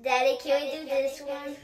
Daddy, can we do this one?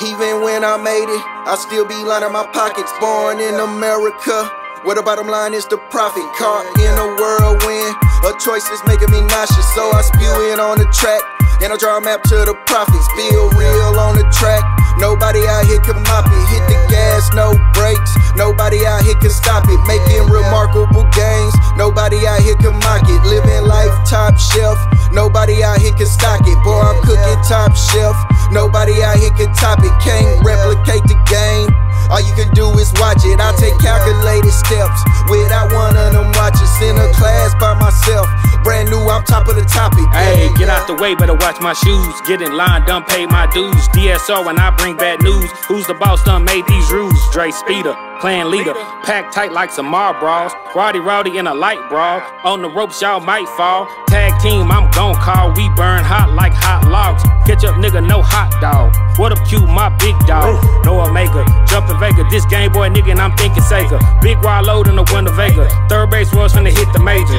Even when I made it, I still be lining my pockets. Born in America, where the bottom line is the profit. Caught in a whirlwind, a choice is making me nauseous. So I spew it on the track, and I draw a map to the profits. Feel real on the track. Nobody out here can mop it. Hit the gas, no brakes. Nobody out here can stop it. Making remarkable gains. Nobody out here can mock it. Living life top shelf. Nobody out here can stock it. Boy, I'm cooking top shelf. Nobody out here can top it. Can't replicate the game. All you can do is watch it. I take calculated steps without one of them watches. In a class by myself. Brand new, I'm top of the topic. Hey, get out the way, better watch my shoes. Get in line, done pay my dues. DSO when I bring bad news. Who's the boss done made these rules? Dre Speeder, clan leader. Packed tight like some Marlboros. Rowdy Roddy in a light brawl. On the ropes, y'all might fall. Tag team, I'm gon' call. We burn hot like hot logs. Catch up, nigga, no hot dog. What up, Q, my big dog? No Omega, jumping Vega. This Game Boy nigga, and I'm thinking Sega. Big wide load in the Winter Vega. Third base was finna hit the majors.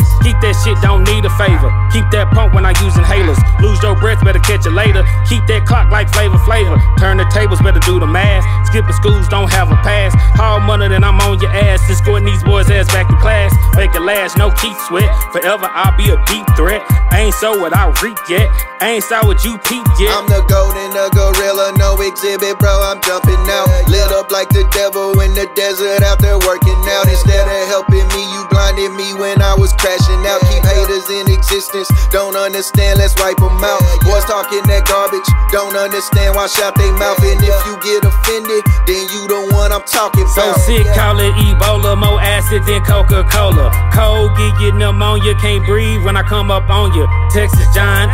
Shit, don't need a favor. Keep that pump when I use inhalers. Lose your breath, better catch it later. Keep that clock like flavor flavor. Turn the tables, better do the math. Skipping schools, don't have a pass. Haul money, then I'm on your ass. Escorting these boys' ass back to class. Make it last, no keep sweat. Forever I'll be a deep threat. I ain't so what I reap yet. I ain't saw what you peep yet. I'm the golden, the gorilla, no exhibit, bro. I'm jumping out. Lit up like the devil in the desert out there working out. Instead of helping me, you blinded me when I was crashing out. Keep haters in existence, don't understand, let's wipe them out. Boys talking that garbage, don't understand why shout they mouth. And if you get offended, then you the one I'm talking So sick, call it Ebola, more acid than Coca Cola. Cold, get you pneumonia, can't breathe when I come up on you. Texas John,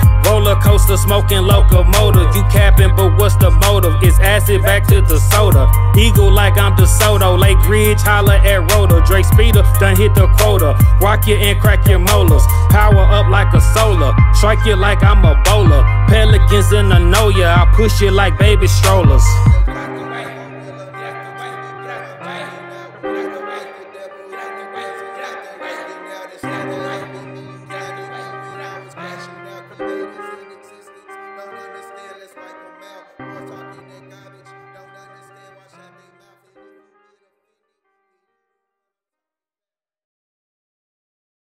roller coaster, smoking locomotive. You capping, but what's the motive? It's acid back to the soda. Eagle like I'm DeSoto, Lake Ridge, holla at Rhoda. Drake Speeder, done hit the quota. Rock you and crack your molars. Power up like a solar. Strike you like I'm a bowler. Pelicans in the know ya, I push you like baby strollers.